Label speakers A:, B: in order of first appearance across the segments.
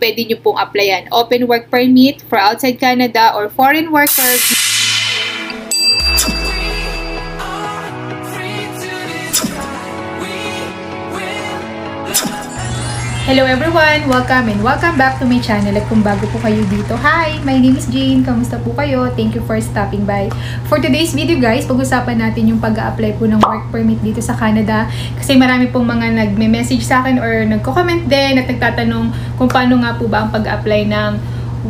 A: pwede nyo pong applyan. Open work permit for outside Canada or foreign worker. Hello everyone! Welcome and welcome back to my channel. At kung bago po kayo dito, hi! My name is Jane. Kamusta po kayo? Thank you for stopping by. For today's video guys, pag-usapan natin yung pag-apply po ng work permit dito sa Canada. Kasi marami pong mga nagme-message sa akin or nagko-comment din at nagtatanong kung paano nga po ba ang pag-apply ng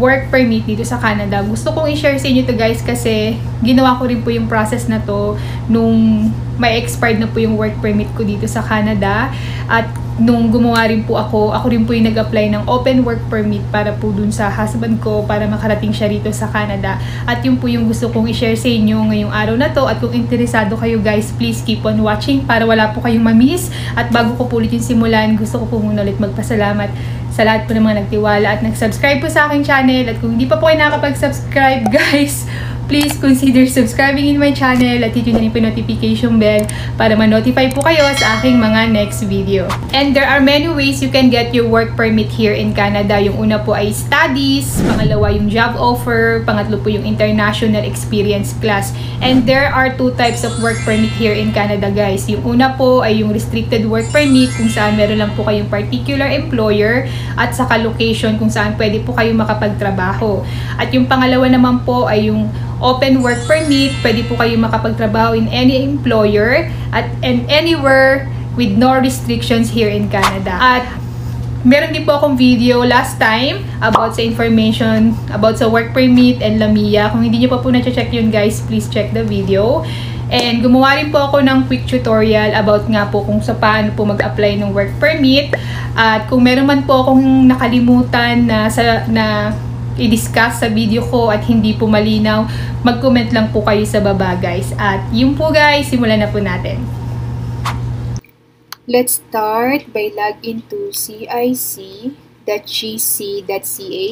A: work permit dito sa Canada. Gusto kong i-share sa inyo to guys kasi ginawa ko rin po yung process na to nung may expired na po yung work permit ko dito sa Canada. At nung gumawa rin po ako, ako rin po yung nag-apply ng open work permit para po dun sa husband ko para makarating siya rito sa Canada. At yun po yung gusto kong i-share sa inyo ngayong araw na to. At kung interesado kayo guys, please keep on watching para wala po kayong mamiss. At bago ko po ulit yung simulan, gusto ko po muna ulit magpasalamat sa lahat po ng mga nagtiwala at nag-subscribe po sa aking channel. At kung hindi pa po kayo nakapag-subscribe guys, please consider subscribing in my channel at hit nyo na rin po notification bell para ma-notify po kayo sa aking mga next video. And there are many ways you can get your work permit here in Canada. Yung una po ay studies, pangalawa yung job offer, pangatlo po yung international experience class. And there are two types of work permit here in Canada guys. Yung una po ay yung restricted work permit kung saan meron lang po kayong particular employer at saka location kung saan pwede po kayong makapagtrabaho. At yung pangalawa naman po ay yung open work permit, pwede po kayo makapagtrabaho in any employer at and anywhere with no restrictions here in Canada. At meron din po akong video last time about sa information about sa work permit and Lamia. Kung hindi niyo pa po na-check yun guys, please check the video. And gumawa rin po ako ng quick tutorial about nga po kung sa paano po mag-apply ng work permit. At kung meron man po akong nakalimutan na, sa, na i-discuss sa video ko at hindi po malinaw, mag-comment lang po kayo sa baba guys. At yun po guys, simulan na po natin. Let's start by log into cic.gc.ca.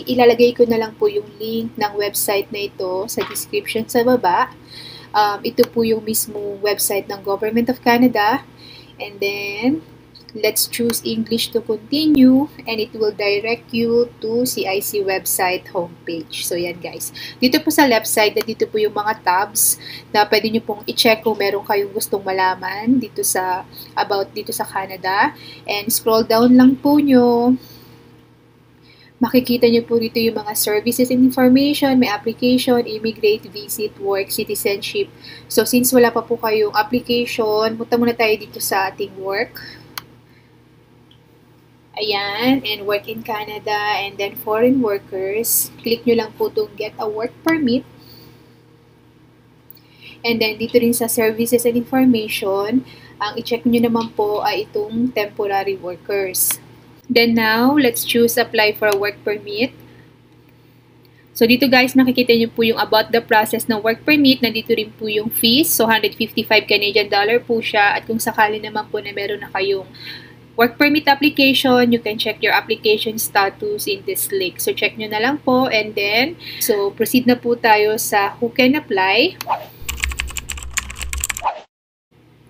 A: Ilalagay ko na lang po yung link ng website na ito sa description sa baba. Um, ito po yung mismo website ng Government of Canada. And then, Let's choose English to continue and it will direct you to CIC website homepage. So, yan guys. Dito po sa left side, dito po yung mga tabs na pwede nyo pong i-check kung meron kayong gustong malaman dito sa, about dito sa Canada. And scroll down lang po nyo. Makikita nyo po dito yung mga services and information, may application, immigrate, visit, work, citizenship. So, since wala pa po kayong application, punta muna tayo dito sa ating work. Ayan, and work in Canada, and then foreign workers. Click nyo lang po itong get a work permit. And then, dito rin sa services and information, ang i-check nyo naman po ay itong temporary workers. Then now, let's choose apply for a work permit. So, dito guys, nakikita nyo po yung about the process ng work permit. Nandito rin po yung fees. So, 155 Canadian dollar po siya. At kung sakali naman po na meron na kayong work permit application, you can check your application status in this link. So, check nyo na lang po. And then, so, proceed na po tayo sa who can apply.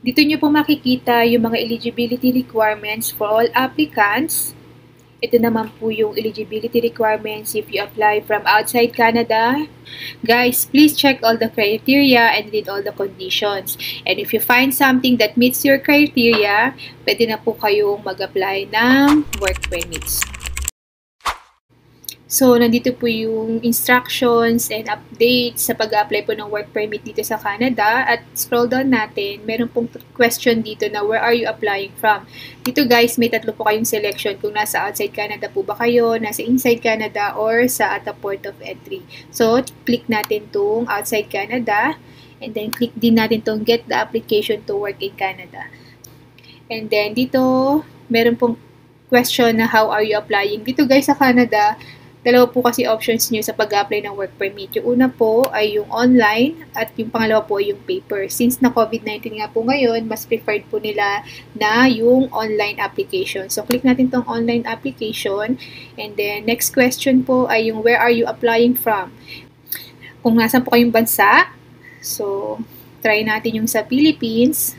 A: Dito nyo po makikita yung mga eligibility requirements for all applicants. Ito naman po yung eligibility requirements if you apply from outside Canada. Guys, please check all the criteria and read all the conditions. And if you find something that meets your criteria, pwede na po kayong mag-apply ng work permits. So, nandito po yung instructions and updates sa pag-apply po ng work permit dito sa Canada. At scroll down natin, meron pong question dito na where are you applying from? Dito guys, may tatlo po kayong selection kung nasa outside Canada po ba kayo, nasa inside Canada, or sa at the port of entry. So, click natin tong outside Canada. And then, click din natin tong get the application to work in Canada. And then, dito, meron pong question na how are you applying. Dito guys sa Canada, Dalawa po kasi options nyo sa pag-apply ng work permit. Yung una po ay yung online at yung pangalawa po ay yung paper. Since na COVID-19 nga po ngayon, mas preferred po nila na yung online application. So, click natin tong online application. And then, next question po ay yung where are you applying from? Kung nasan po kayong bansa, so, try natin yung sa Philippines.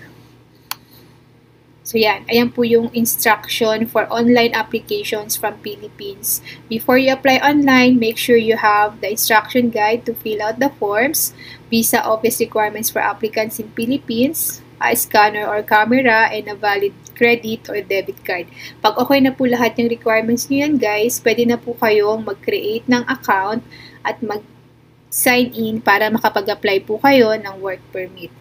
A: So yan, ayan po yung instruction for online applications from Philippines. Before you apply online, make sure you have the instruction guide to fill out the forms, visa office requirements for applicants in Philippines, a scanner or camera, and a valid credit or debit card. Pag okay na po lahat yung requirements nyo yan guys, pwede na po kayong mag-create ng account at mag-sign in para makapag-apply po kayo ng work permit.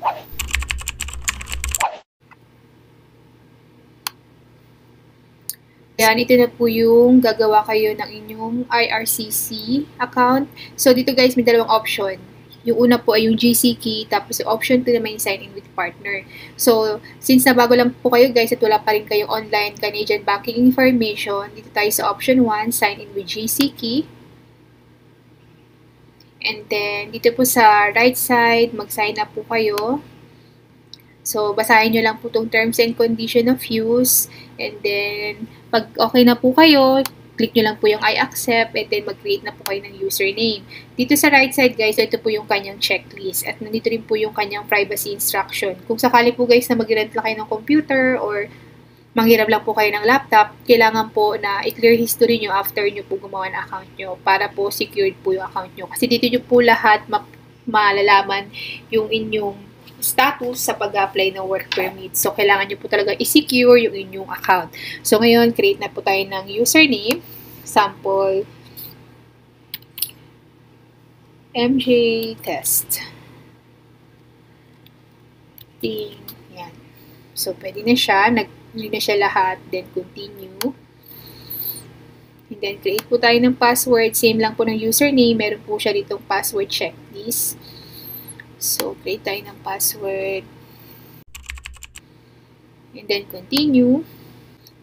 A: Yan, ito na po yung gagawa kayo ng inyong IRCC account. So, dito guys, may dalawang option. Yung una po ay yung GC key, tapos yung option 2 naman yung sign in with partner. So, since na bago lang po kayo guys at wala pa rin kayong online Canadian banking information, dito tayo sa option 1, sign in with GC key. And then, dito po sa right side, mag-sign up po kayo. So, basahin nyo lang po itong terms and condition of use. And then, pag okay na po kayo, click nyo lang po yung I accept and then mag-create na po kayo ng username. Dito sa right side guys, ito po yung kanyang checklist at nandito rin po yung kanyang privacy instruction. Kung sakali po guys na mag-rent lang kayo ng computer or manghirap lang po kayo ng laptop, kailangan po na i-clear history nyo after nyo po gumawa ng account nyo para po secured po yung account nyo. Kasi dito nyo po lahat ma malalaman yung inyong status sa pag-apply ng work permit. So, kailangan nyo po talaga i-secure yung inyong account. So, ngayon, create na po tayo ng username. Sample MJ test. Ting. Yan. So, pwede na siya. Nag na siya lahat. Then, continue. And then, create po tayo ng password. Same lang po ng username. Meron po siya ditong password checklist. So, create tayo ng password. And then, continue.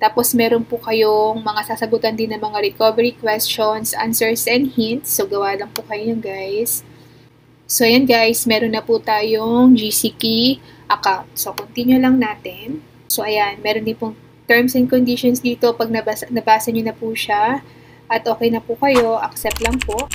A: Tapos, meron po kayong mga sasagutan din ng mga recovery questions, answers, and hints. So, gawa lang po kayo guys. So, ayan guys, meron na po tayong GCKey account. So, continue lang natin. So, ayan, meron din pong terms and conditions dito. Pag nabasa, nabasa nyo na po siya, at okay na po kayo, accept lang po.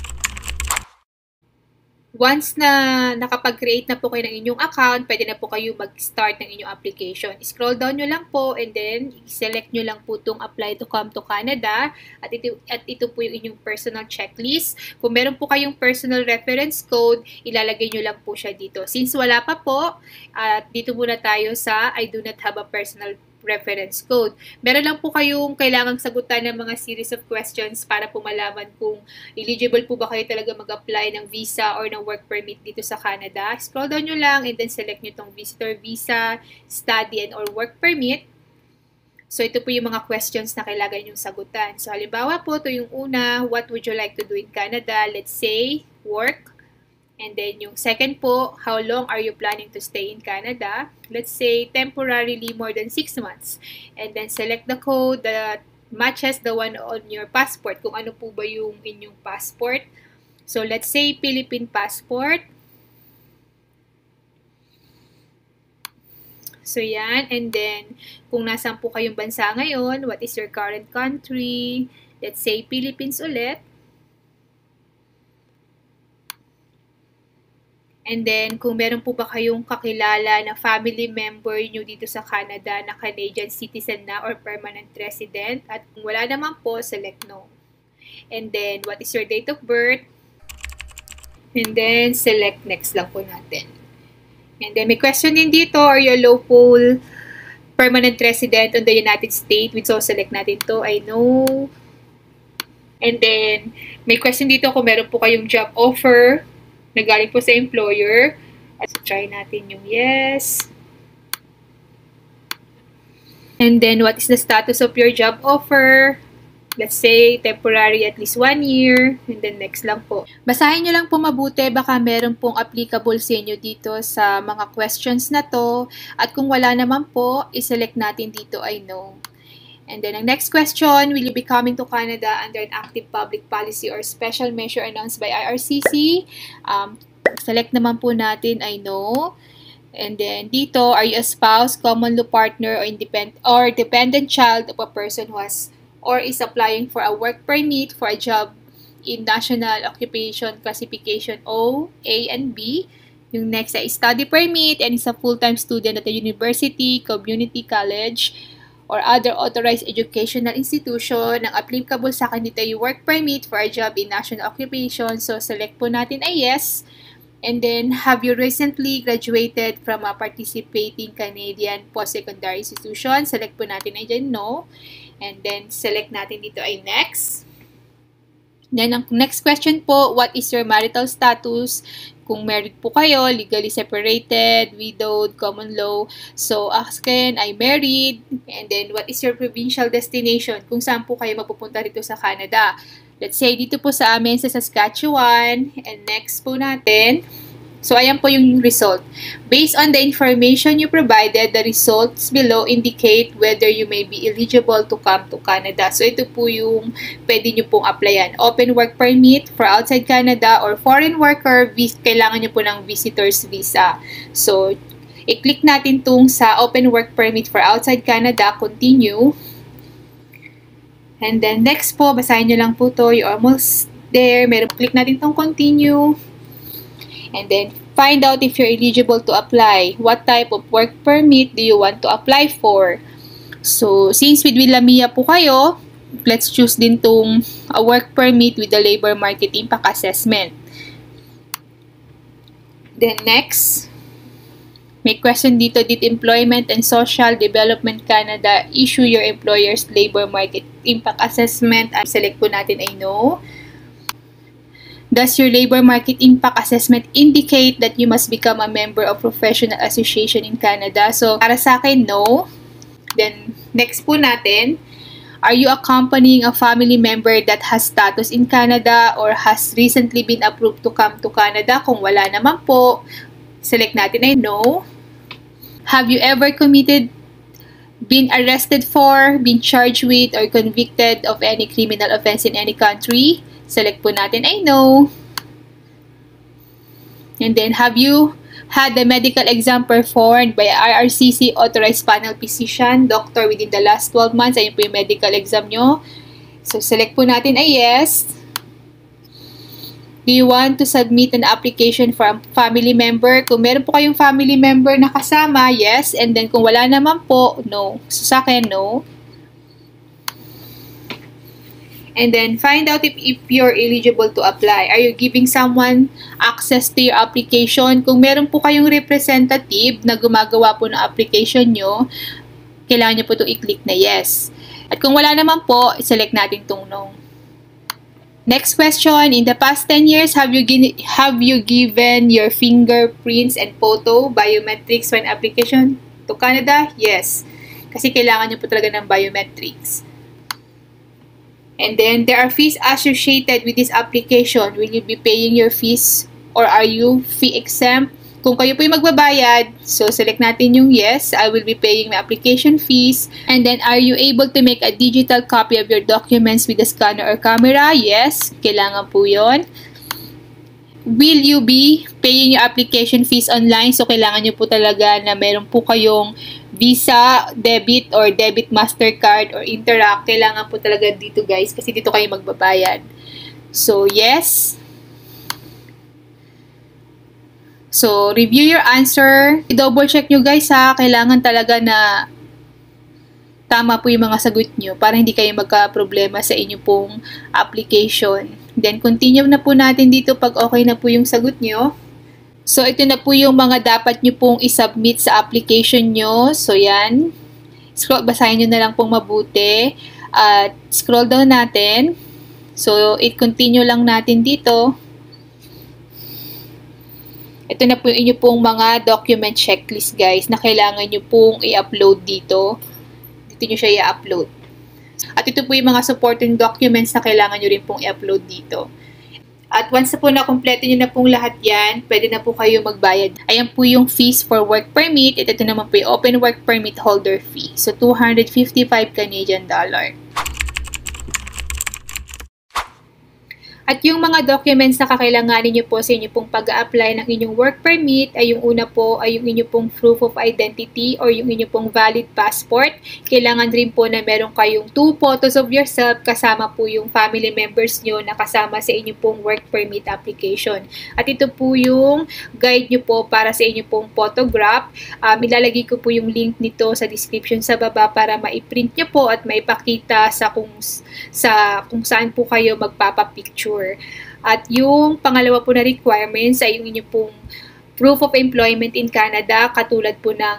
A: Once na nakapag-create na po kayo ng inyong account, pwede na po kayo mag-start ng inyong application. Scroll down nyo lang po and then select nyo lang po itong apply to come to Canada at ito, at ito po yung inyong personal checklist. Kung meron po kayong personal reference code, ilalagay nyo lang po siya dito. Since wala pa po, at uh, dito muna tayo sa I do not have a personal reference code. Meron lang po kayong kailangang sagutan ng mga series of questions para po malaman kung eligible po ba kayo talaga mag-apply ng visa or ng work permit dito sa Canada. Scroll down nyo lang and then select nyo itong visitor visa, study and or work permit. So, ito po yung mga questions na kailangan yung sagutan. So, halimbawa po, ito yung una, what would you like to do in Canada? Let's say, work. And then yung second po, how long are you planning to stay in Canada? Let's say temporarily more than 6 months. And then select the code that matches the one on your passport. Kung ano po ba yung inyong passport. So let's say Philippine passport. So yan. And then kung nasan po kayong bansa ngayon, what is your current country? Let's say Philippines ulit. And then, kung meron po ba kayong kakilala na family member nyo dito sa Canada na Canadian citizen na or permanent resident. At kung wala naman po, select no. And then, what is your date of birth? And then, select next lang po natin. And then, may question din dito, are you a local permanent resident in the United States? So, select natin to, I know. And then, may question dito kung meron po kayong job offer na galing po sa employer. So, try natin yung yes. And then, what is the status of your job offer? Let's say, temporary at least one year. And then, next lang po. Basahin nyo lang po mabuti. Baka meron pong applicable sa inyo dito sa mga questions na to. At kung wala naman po, iselect natin dito I know. And then, ang next question, will you be coming to Canada under an active public policy or special measure announced by IRCC? Um, select naman po natin, I know. And then, dito, are you a spouse, common law partner, or, independent, or dependent child of a person who has or is applying for a work permit for a job in National Occupation Classification O, A, and B? Yung next ay study permit and is a full-time student at a university, community college, or other authorized educational institution. Ang applicable sa akin dito ay work permit for a job in national occupation. So, select po natin ay yes. And then, have you recently graduated from a participating Canadian post-secondary institution? Select po natin ay dyan no. And then, select natin dito ay next. Then, ang next question po, what is your marital status? Kung married po kayo, legally separated, widowed, common law. So, akin ay married. And then, what is your provincial destination? Kung saan po kayo mapupunta dito sa Canada. Let's say, dito po sa amin sa Saskatchewan. And next po natin, So, ayan po yung result. Based on the information you provided, the results below indicate whether you may be eligible to come to Canada. So, ito po yung pwede nyo pong applyan. Open work permit for outside Canada or foreign worker, kailangan nyo po ng visitor's visa. So, i-click natin tong sa open work permit for outside Canada, continue. And then, next po, basahin nyo lang po to. You're almost there. Meron, click natin tong continue. And then, find out if you're eligible to apply. What type of work permit do you want to apply for? So, since with Willamia po kayo, let's choose din tong a work permit with the labor market impact assessment. Then next, may question dito, did Employment and Social Development Canada issue your employer's labor market impact assessment? Select po natin ay no. Does your labor market impact assessment indicate that you must become a member of professional association in Canada? So, para sa akin, no. Then, next po natin, are you accompanying a family member that has status in Canada or has recently been approved to come to Canada? Kung wala naman po, select natin ay no. Have you ever committed been arrested for, been charged with, or convicted of any criminal offense in any country? Select po natin I know. And then, have you had the medical exam performed by IRCC authorized panel physician, doctor within the last 12 months? Ayun po yung medical exam nyo. So, select po natin ay yes. Do you want to submit an application for a family member? Kung meron po kayong family member na kasama, yes. And then, kung wala naman po, no. So, sa akin, no. And then, find out if, if you're eligible to apply. Are you giving someone access to your application? Kung meron po kayong representative na gumagawa po ng application nyo, kailangan nyo po itong i-click na yes. At kung wala naman po, select natin itong no. Next question, in the past 10 years, have you, have you given your fingerprints and photo biometrics when application to Canada? Yes. Kasi kailangan nyo po talaga ng biometrics. And then, there are fees associated with this application. Will you be paying your fees or are you fee exempt? Kung kayo po yung magbabayad, so select natin yung yes, I will be paying my application fees. And then, are you able to make a digital copy of your documents with a scanner or camera? Yes, kailangan po yon. Will you be paying your application fees online? So, kailangan nyo po talaga na meron po kayong Visa, debit, or debit MasterCard, or Interact. Kailangan po talaga dito guys, kasi dito kayo magbabayad. So, yes. So, review your answer. I-double check nyo guys ha. Kailangan talaga na tama po yung mga sagot nyo para hindi kayo magka-problema sa inyo pong application. Then, continue na po natin dito pag okay na po yung sagot nyo. So, ito na po yung mga dapat nyo pong isubmit sa application nyo. So, yan. Scroll, basahin nyo na lang pong mabuti. At scroll down natin. So, i-continue lang natin dito. Ito na po yung inyo pong mga document checklist guys na kailangan nyo pong i-upload dito. Dito nyo siya i-upload. At ito po yung mga supporting documents na kailangan nyo rin pong i-upload dito. At once na po na-complete nyo na pong lahat yan, pwede na po kayo magbayad. Ayan po yung fees for work permit. At ito naman po yung open work permit holder fee. So, 255 Canadian dollar. At yung mga documents na kakailanganin nyo po sa inyo pong pag apply ng inyong work permit ay yung una po ay yung inyong pong proof of identity or yung inyong pong valid passport. Kailangan rin po na meron kayong two photos of yourself kasama po yung family members nyo na kasama sa inyong pong work permit application. At ito po yung guide nyo po para sa inyong pong photograph. Um, ilalagay ko po yung link nito sa description sa baba para ma-print nyo po at maipakita sa kung, sa, kung saan po kayo magpapapicture sure. At yung pangalawa po na requirements ay yung inyo pong proof of employment in Canada katulad po ng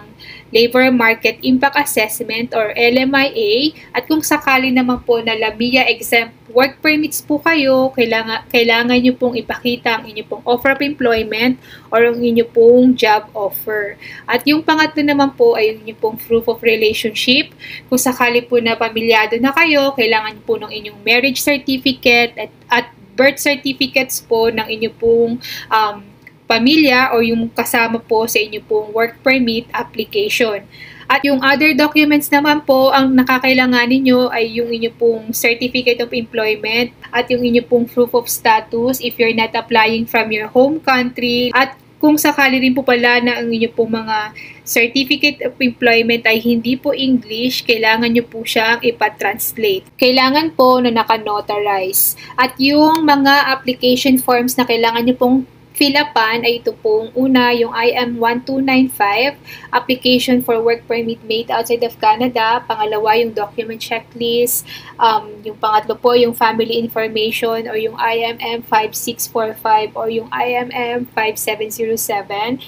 A: Labor Market Impact Assessment or LMIA at kung sakali naman po na LABIA exempt work permits po kayo, kailangan, kailangan nyo pong ipakita ang inyo pong offer of employment or ang inyo pong job offer. At yung pangatlo naman po ay yung inyo pong proof of relationship. Kung sakali po na pamilyado na kayo, kailangan po ng inyong marriage certificate at, at birth certificates po ng inyo pong um, pamilya o yung kasama po sa inyo pong work permit application. At yung other documents naman po, ang nakakailangan ninyo ay yung inyo pong Certificate of Employment at yung inyo pong Proof of Status if you're not applying from your home country at kung sakali rin po pala na ang inyo pong mga certificate of employment ay hindi po English, kailangan nyo po siyang ipatranslate. Kailangan po na naka-notarize. At yung mga application forms na kailangan nyo pong fill upan ay ito pong una, yung IM1295, application for work permit made outside of Canada. Pangalawa, yung document checklist. Um, yung pangatlo po, yung family information or yung IMM 5645 or yung IMM 5707.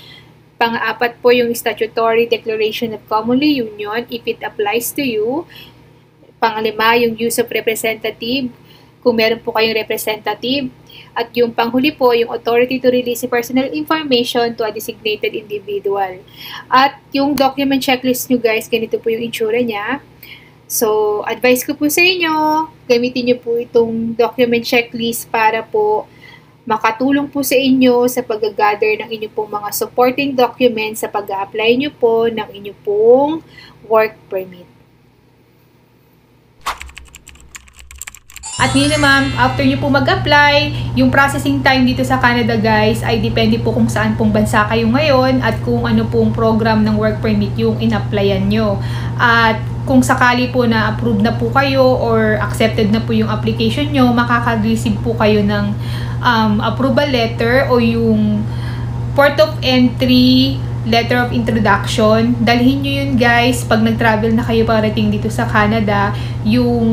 A: Pang-apat po yung statutory declaration of commonly union if it applies to you. Panglima, yung use of representative kung meron po kayong representative. At yung panghuli po, yung authority to release personal information to a designated individual. At yung document checklist nyo guys, ganito po yung itsura niya. So, advice ko po sa inyo, gamitin nyo po itong document checklist para po makatulong po sa inyo sa pag-gather ng inyong pong mga supporting documents sa pag-apply nyo po ng inyong pong work permit. At yun naman, after nyo po mag-apply, yung processing time dito sa Canada guys ay depende po kung saan pong bansa kayo ngayon at kung ano pong program ng work permit yung in-applyan nyo. At kung sakali po na approved na po kayo or accepted na po yung application nyo, makaka-receive po kayo ng um, approval letter o yung port of entry letter of introduction. Dalhin nyo yun guys pag nag-travel na kayo parating dito sa Canada. Yung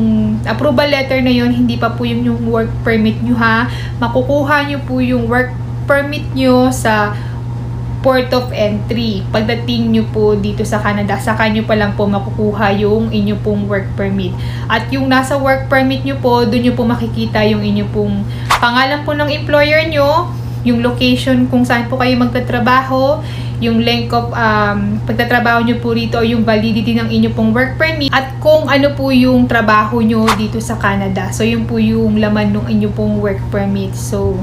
A: approval letter na yun, hindi pa po yung, yung work permit nyo ha. Makukuha nyo po yung work permit nyo sa port of entry. Pagdating nyo po dito sa Canada, saka nyo pa lang po makukuha yung inyo pong work permit. At yung nasa work permit nyo po, doon nyo po makikita yung inyo pong pangalan po ng employer nyo, yung location kung saan po kayo magtatrabaho, yung length of um, pagtatrabaho nyo po rito o yung validity ng inyo pong work permit at kung ano po yung trabaho nyo dito sa Canada. So, yun po yung laman ng inyo pong work permit. So,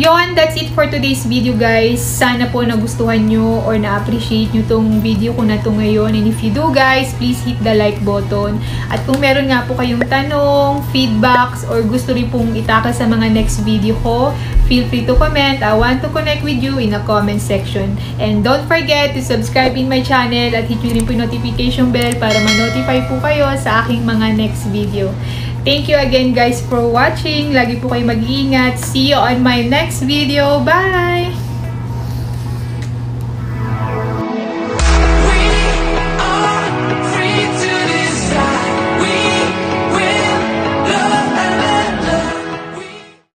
A: Yon, that's it for today's video guys. Sana po nagustuhan nyo or na-appreciate nyo tong video ko na to ngayon. And if you do guys, please hit the like button. At kung meron nga po kayong tanong, feedbacks, or gusto rin pong itaka sa mga next video ko, feel free to comment. I want to connect with you in the comment section. And don't forget to subscribe in my channel at hit nyo rin po yung notification bell para ma-notify po kayo sa aking mga next video. Thank you again guys for watching. Lagi po kayo mag-iingat. See you on my next video. Bye!